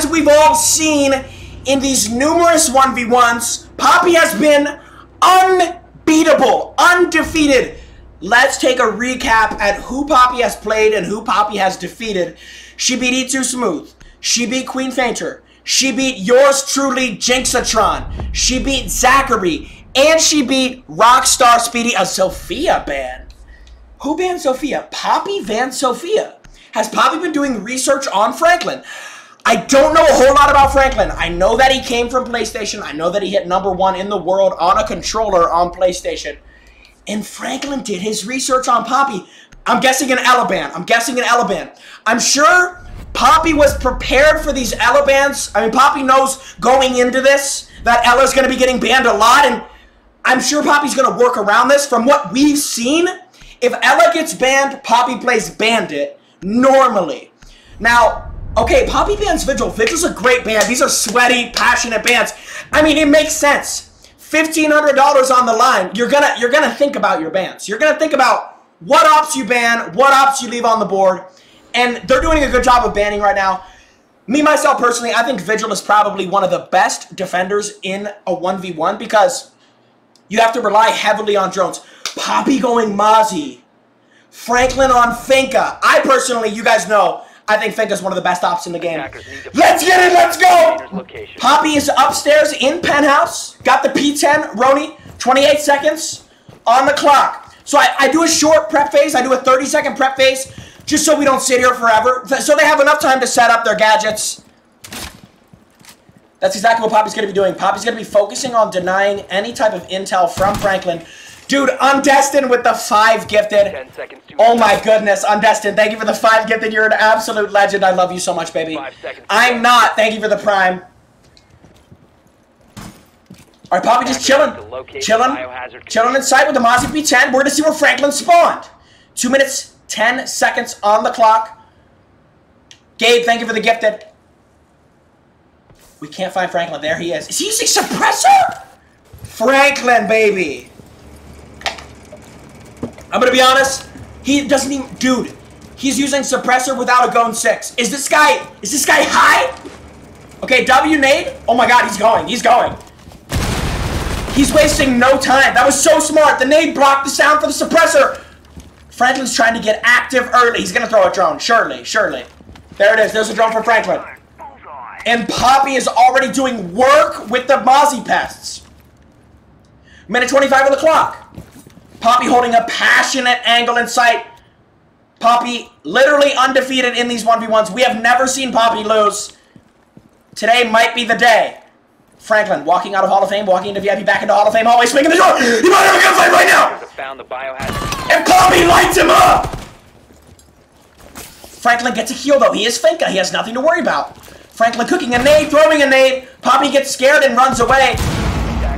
as we've all seen in these numerous 1v1s, Poppy has been unbeatable, undefeated. Let's take a recap at who Poppy has played and who Poppy has defeated. She beat E2 Smooth. She beat Queen Fainter. She beat yours truly, Jinxatron. She beat Zachary. And she beat Rockstar Speedy, a Sophia ban. Who banned Sophia? Poppy Van Sophia. Has Poppy been doing research on Franklin? I don't know a whole lot about Franklin. I know that he came from PlayStation. I know that he hit number one in the world on a controller on PlayStation. And Franklin did his research on Poppy. I'm guessing an Ela ban. I'm guessing an Ela ban. I'm sure Poppy was prepared for these Ela bans. I mean, Poppy knows going into this that Ela's going to be getting banned a lot, and I'm sure Poppy's going to work around this. From what we've seen, if Ella gets banned, Poppy plays Bandit normally. Now, okay, Poppy bans Vigil. Vigil's a great band. These are sweaty, passionate bands. I mean, it makes sense. Fifteen hundred dollars on the line. You're gonna you're gonna think about your bans. You're gonna think about what ops you ban, what ops you leave on the board, and they're doing a good job of banning right now. Me myself personally, I think Vigil is probably one of the best defenders in a one v one because you have to rely heavily on drones. Poppy going Mozzie. Franklin on Finka. I personally, you guys know, I think Finka's one of the best ops in the game. Let's get it, let's go! Poppy is upstairs in penthouse. Got the P10, Roni, 28 seconds on the clock. So I, I do a short prep phase, I do a 30 second prep phase, just so we don't sit here forever. So they have enough time to set up their gadgets. That's exactly what Poppy's going to be doing. Poppy's going to be focusing on denying any type of intel from Franklin. Dude, Undestined with the five gifted. Oh my goodness, Undestined. Thank you for the five gifted. You're an absolute legend. I love you so much, baby. I'm not. Thank you for the prime. All right, Poppy just chilling. Chilling. Chilling inside with the Mozzie P10. We're going to see where Franklin spawned. Two minutes, 10 seconds on the clock. Gabe, thank you for the gifted. We can't find Franklin. There he is. Is he using suppressor? Franklin, baby. I'm gonna be honest. He doesn't even, dude. He's using suppressor without a GONNE-6. Is this guy, is this guy high? Okay, W nade. Oh my god, he's going, he's going. He's wasting no time. That was so smart. The nade blocked the sound for the suppressor. Franklin's trying to get active early. He's gonna throw a drone, surely, surely. There it is, there's a drone for Franklin. And Poppy is already doing work with the Mozzie pests. Minute 25 on the clock. Poppy holding a passionate angle in sight. Poppy literally undefeated in these 1v1s. We have never seen Poppy lose. Today might be the day. Franklin walking out of Hall of Fame, walking into VIP, back into Hall of Fame, always swinging the door. He might have a gunfight right now. Found the biohazard. And Poppy lights him up. Franklin gets a heal though. He is Finka. He has nothing to worry about. Franklin cooking a nade, throwing a nade. Poppy gets scared and runs away.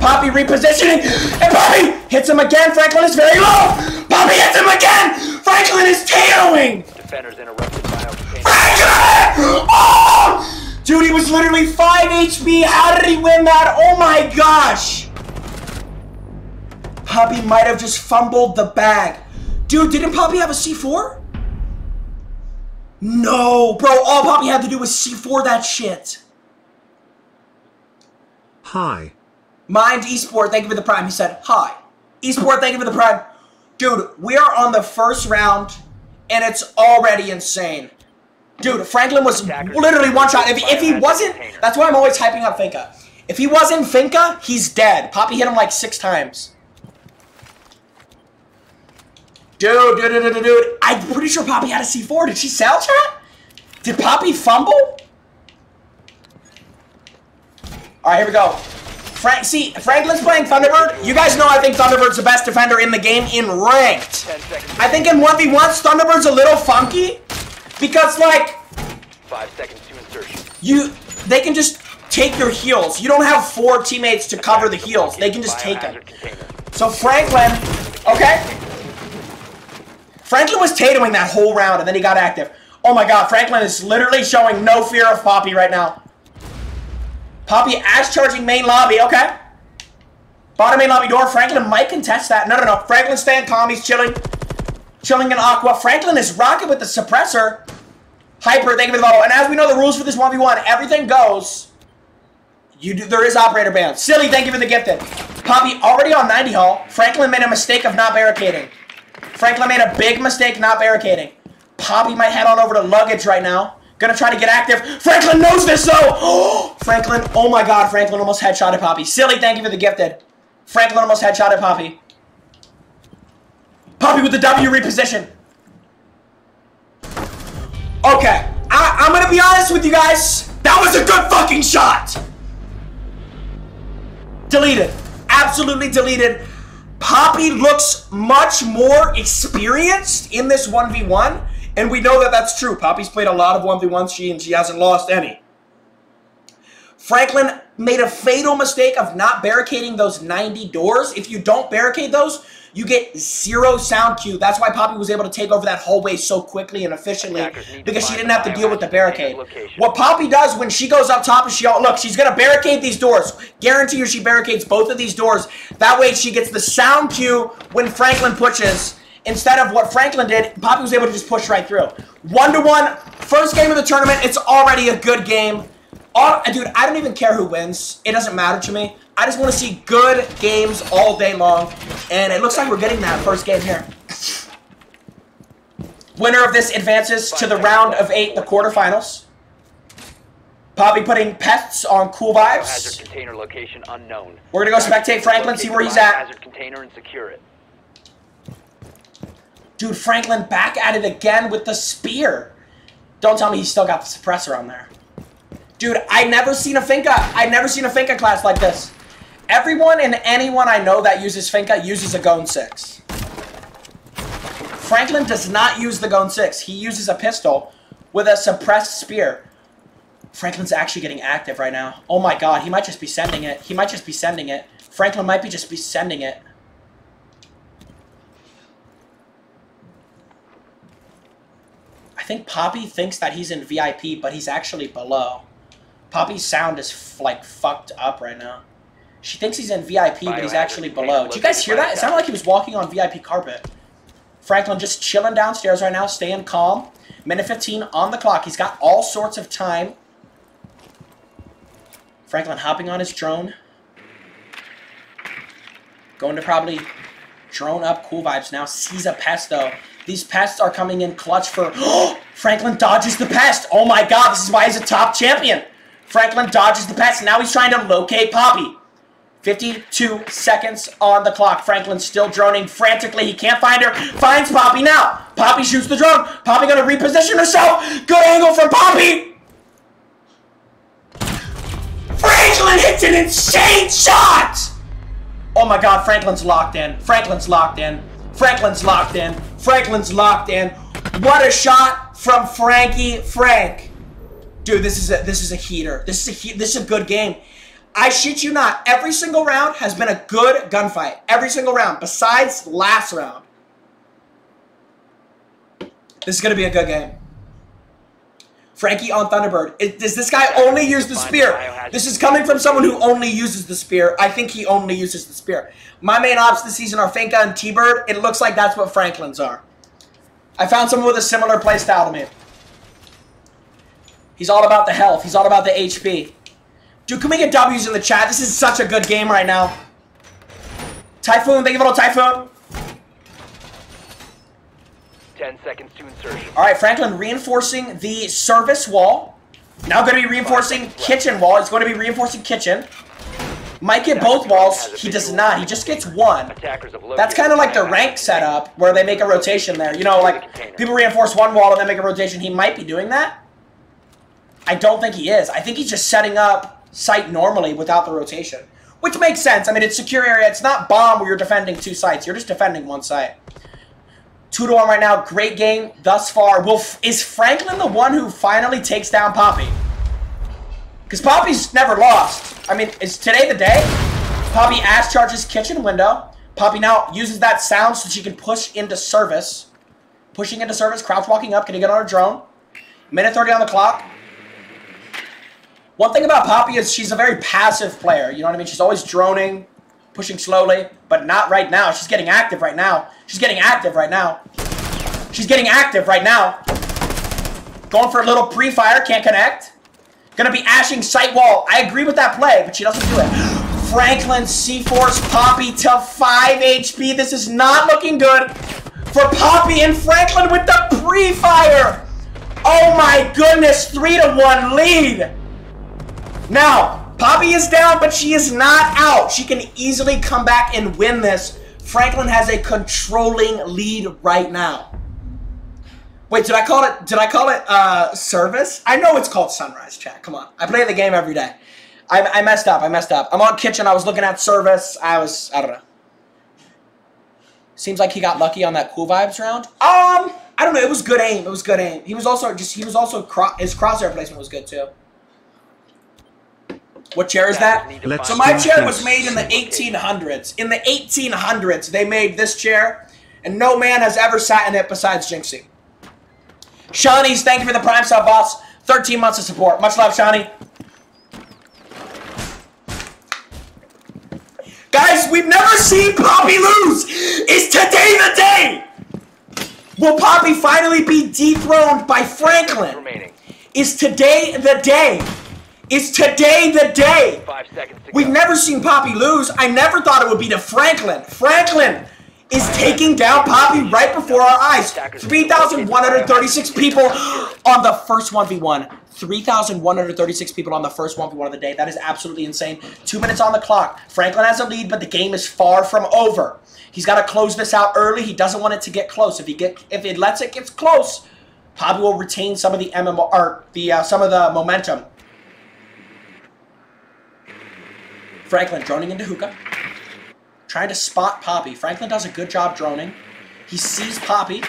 Poppy repositioning, and Poppy hits him again. Franklin is very low. Poppy hits him again. Franklin is tailing. Defenders interrupted by. Franklin! Oh! Dude, he was literally 5 HP. How did he win that? Oh my gosh. Poppy might have just fumbled the bag. Dude, didn't Poppy have a C4? No, bro, all Poppy had to do was C4 that shit. Hi. Mind Esport, thank you for the prime. He said, hi. Esport, thank you for the prime. Dude, we are on the first round, and it's already insane. Dude, Franklin was literally one shot. If, if he wasn't, that's why I'm always hyping up Finka. If he wasn't Finka, he's dead. Poppy hit him like six times. Dude, dude, dude, dude, dude. I'm pretty sure Poppy had a C4. Did she sell chat? Did Poppy fumble? Alright, here we go. Frank, see, Franklin's playing Thunderbird. You guys know I think Thunderbird's the best defender in the game in ranked. I think in 1v1s, Thunderbird's a little funky. Because, like, Five seconds to insertion. you, they can just take your heals. You don't have four teammates to cover the heals. They can just take them. So Franklin, okay? Franklin was tatoing that whole round, and then he got active. Oh my god, Franklin is literally showing no fear of Poppy right now. Poppy ash charging main lobby, okay? Bottom main lobby door, Franklin might contest that. No, no, no. Franklin staying calm, he's chilling. Chilling in Aqua. Franklin is rocking with the suppressor. Hyper, thank you for the follow. And as we know the rules for this 1v1, everything goes. You do, there is operator ban. Silly, thank you for the gifted. Poppy already on 90 Hall. Franklin made a mistake of not barricading. Franklin made a big mistake not barricading. Poppy might head on over to luggage right now. Gonna try to get active. Franklin knows this though! Franklin, oh my god, Franklin almost headshotted Poppy. Silly, thank you for the gifted. Franklin almost headshotted Poppy. Poppy with the W reposition. Okay, I, I'm gonna be honest with you guys. That was a good fucking shot. Deleted. Absolutely deleted. Poppy looks much more experienced in this 1v1, and we know that that's true. Poppy's played a lot of 1v1s, she, and she hasn't lost any. Franklin made a fatal mistake of not barricading those 90 doors. If you don't barricade those, you get zero sound cue. That's why Poppy was able to take over that hallway so quickly and efficiently because she didn't have to deal with the barricade. What Poppy does when she goes up top is she, look, she's going to barricade these doors. Guarantee you she barricades both of these doors. That way she gets the sound cue when Franklin pushes. Instead of what Franklin did, Poppy was able to just push right through. One to one, first game of the tournament. It's already a good game. All, dude, I don't even care who wins. It doesn't matter to me. I just want to see good games all day long. And it looks like we're getting that first game here. Winner of this advances to the round of eight, the quarterfinals. Poppy putting pests on cool Hazard vibes. container location unknown. We're going to go spectate Franklin, see where he's at. Hazard container and secure it. Dude, Franklin back at it again with the spear. Don't tell me he's still got the suppressor on there. Dude, I never seen a Finka. I never seen a Finka class like this. Everyone and anyone I know that uses Finka uses a GONNE-6. Franklin does not use the GONNE-6. He uses a pistol with a suppressed spear. Franklin's actually getting active right now. Oh my god, he might just be sending it. He might just be sending it. Franklin might be just be sending it. I think Poppy thinks that he's in VIP, but he's actually below. Poppy's sound is f- like fucked up right now. She thinks he's in VIP, but he's actually below. Did you guys hear that? It sounded like he was walking on VIP carpet. Franklin just chilling downstairs right now, staying calm. Minute 15 on the clock. He's got all sorts of time. Franklin hopping on his drone. Going to probably drone up cool vibes now. Sees a pest though. These pests are coming in clutch for. Franklin dodges the pest. Oh my god, this is why he's a top champion. Franklin dodges the pest. Now he's trying to locate Poppy. 52 seconds on the clock. Franklin still droning frantically. He can't find her. Finds Poppy now. Poppy shoots the drone. Poppy gonna reposition herself. Good angle from Poppy. Franklin hits an insane shot. Oh my god, Franklin's locked in. Franklin's locked in. Franklin's locked in. Franklin's locked in. What a shot from Frankie Frank. Dude, this is a this is a heater. This is a he- this is a good game. I shit you not. Every single round has been a good gunfight. Every single round, besides last round. This is gonna be a good game. Frankie on Thunderbird. It- does this guy only use the spear? This is coming from someone who only uses the spear. I think he only uses the spear. My main ops this season are Finka and T-Bird. It looks like that's what Franklin's are. I found someone with a similar playstyle to me. He's all about the health. He's all about the HP. Dude, can we get W's in the chat? This is such a good game right now. Typhoon, thank you for the Typhoon. 10 seconds to insertion. All right, Franklin reinforcing the service wall. Now going to be reinforcing kitchen wall. He's going to be reinforcing kitchen. Might get both walls. He does not. He just gets one. Attackers have located That's kind of like the rank setup where they make a rotation there. You know, like people reinforce one wall and then make a rotation. He might be doing that. I don't think he is. I think he's just setting up site normally without the rotation, which makes sense. I mean, it's secure area. It's not bomb where you're defending two sites. You're just defending one site. Two to one right now. Great game thus far. Will is Franklin the one who finally takes down Poppy? Because Poppy's never lost. I mean, is today the day? Poppy Ash charges kitchen window. Poppy now uses that sound so she can push into service. Pushing into service, crouch walking up. Can he get on her drone? Minute 30 on the clock. One thing about Poppy is she's a very passive player. You know what I mean? She's always droning, pushing slowly, but not right now. She's getting active right now. She's getting active right now. She's getting active right now. Going for a little pre-fire, can't connect. Gonna be ashing sight wall. I agree with that play, but she doesn't do it. Franklin C-Force Poppy to 5 HP. This is not looking good for Poppy and Franklin with the pre-fire. Oh my goodness, 3 to 1 lead. Now, Poppy is down, but she is not out. She can easily come back and win this. Franklin has a controlling lead right now. Wait, did I call it? Did I call it uh, service? I know it's called Sunrise Chat. Come on, I play the game every day. I, I messed up. I messed up. I'm on kitchen. I was looking at service. I was. I don't know. Seems like he got lucky on that cool vibes round. Um, I don't know. It was good aim. It was good aim. He was also just. He was also cro- his crosshair placement was good too. What chair is that? Let's So my chair was made in the 1800s. In the 1800s, they made this chair, and no man has ever sat in it besides Jynxzi. Shawnee's, thank you for the prime sub, boss. 13 months of support. Much love, Shawnee. Guys, we've never seen Poppy lose. Is today the day? Will Poppy finally be dethroned by Franklin? remaining. Is today the day? Is today the day? Five seconds We've never seen Poppy lose. I never thought it would be to Franklin. Franklin is taking down Poppy right before our eyes. 3,136 people on the first 1v1. 3,136 people on the first 1v1 of the day. That is absolutely insane. Two minutes on the clock. Franklin has a lead, but the game is far from over. He's got to close this out early. He doesn't want it to get close. If he get if it lets it get close, Poppy will retain some of the MMR, the uh, some of the momentum. Franklin droning into hookah. Trying to spot Poppy. Franklin does a good job droning. He sees Poppy.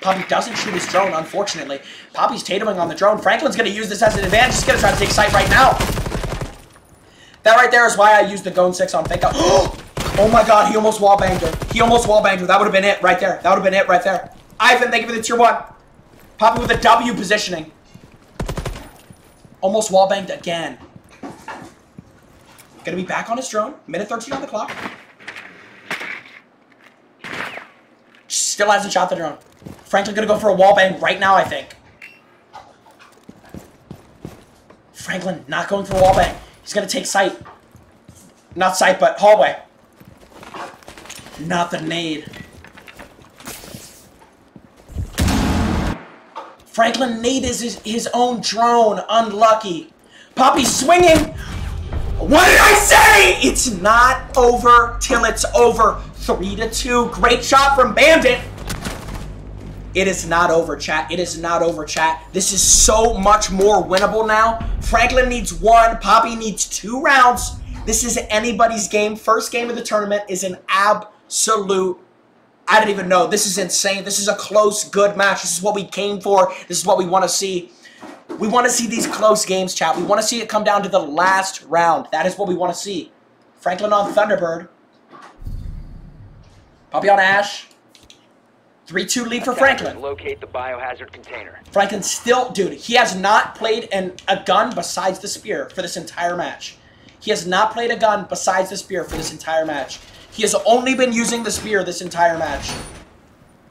Poppy doesn't shoot his drone, unfortunately. Poppy's tatuming on the drone. Franklin's going to use this as an advantage. He's going to try to take sight right now. That right there is why I used the GONNE-6 on fake out. Oh my god, he almost wall banged her. He almost wall banged her. That would have been it right there. That would have been it right there. Ivan, thank you for the tier 1. Poppy with a W positioning. Almost wall banged again. Gonna be back on his drone. Minute 13 on the clock. Still hasn't shot the drone. Franklin gonna go for a wall bang right now, I think. Franklin not going for a wall bang. He's gonna take sight. Not sight, but hallway. Not the nade. Franklin nade is his, his own drone. Unlucky. Poppy swinging. What did I say? It's not over till it's over. Three to two. Great shot from Bandit. It is not over, chat. It is not over, chat. This is so much more winnable now. Franklin needs one. Poppy needs two rounds. This is anybody's game. First game of the tournament is an absolute. I don't even know. This is insane. This is a close, good match. This is what we came for. This is what we want to see. We want to see these close games, chat. We want to see it come down to the last round. That is what we want to see. Franklin on Thunderbird. Poppy on Ash. 3-2 lead for Franklin. Locate the biohazard container. Franklin still, dude, he has not played an, a gun besides the spear for this entire match. He has not played a gun besides the spear for this entire match. He has only been using the spear this entire match.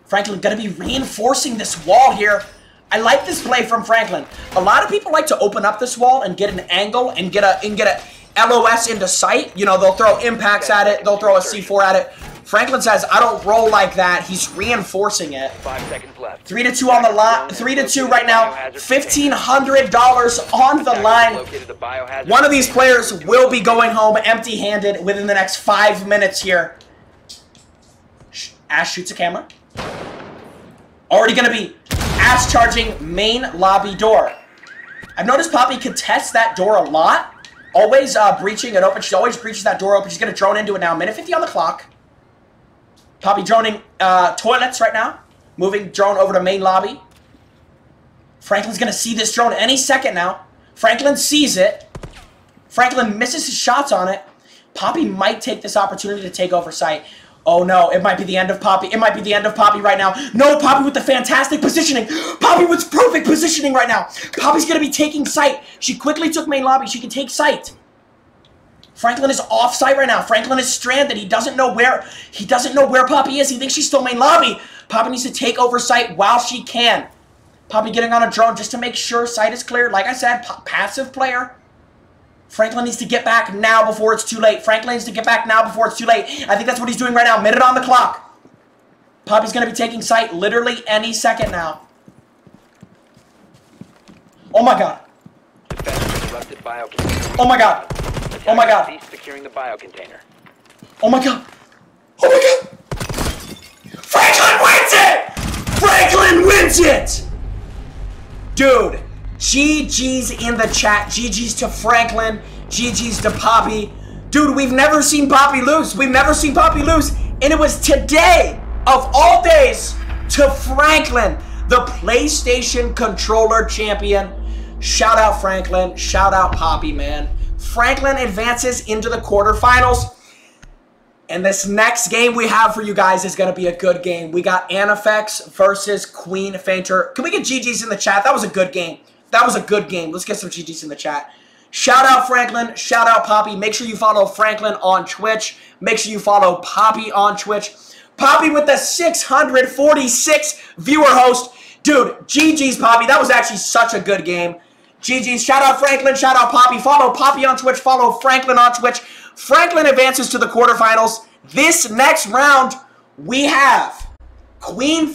Franklin gonna be reinforcing this wall here. I like this play from Franklin. A lot of people like to open up this wall and get an angle and get a and get a LOS into sight. You know, they'll throw impacts at it, they'll throw a C4 at it. Franklin says, I don't roll like that. He's reinforcing it. Five seconds left. Three to two on the line. Three to two right now. Fifteen hundred dollars on the line. Located the biohazard One of these players will be going home empty-handed within the next five minutes here. Ash shoots a camera. Already gonna be Ash charging main lobby door. I've noticed Poppy contests that door a lot. Always uh, breaching it open. She always breaches that door open. She's gonna drone into it now. Minute 50 on the clock. Poppy droning uh, toilets right now. Moving drone over to main lobby. Franklin's gonna see this drone any second now. Franklin sees it. Franklin misses his shots on it. Poppy might take this opportunity to take over site. Oh no, it might be the end of Poppy. It might be the end of Poppy right now. No, Poppy with the fantastic positioning. Poppy with perfect positioning right now. Poppy's gonna be taking sight. She quickly took main lobby. She can take sight. Franklin is off site right now. Franklin is stranded. He doesn't know where he doesn't know where Poppy is. He thinks she's still main lobby. Poppy needs to take over site while she can. Poppy getting on a drone just to make sure sight is clear. Like I said, passive player. Franklin needs to get back now before it's too late. Franklin needs to get back now before it's too late. I think that's what he's doing right now. Minute on the clock. Poppy's going to be taking sight literally any second now. Oh my god. Oh my god. Oh my god. Oh my god. Oh my god. Franklin wins it! Franklin wins it! Dude, GG's in the chat. GG's to Franklin. GG's to Poppy. Dude, we've never seen Poppy lose. We've never seen Poppy lose. And it was today, of all days, to Franklin, the PlayStation controller champion. Shout out Franklin. Shout out Poppy, man. Franklin advances into the quarterfinals. And this next game we have for you guys is going to be a good game. We got Anifex versus Queen Fainter. Can we get GG's in the chat? That was a good game. That was a good game. Let's get some GG's in the chat. Shout out Franklin. Shout out Poppy. Make sure you follow Franklin on Twitch. Make sure you follow Poppy on Twitch. Poppy with the 646 viewer host. Dude, GG's Poppy. That was actually such a good game. GG's. Shout out Franklin. Shout out Poppy. Follow Poppy on Twitch. Follow Franklin on Twitch. Franklin advances to the quarterfinals. This next round, we have Queen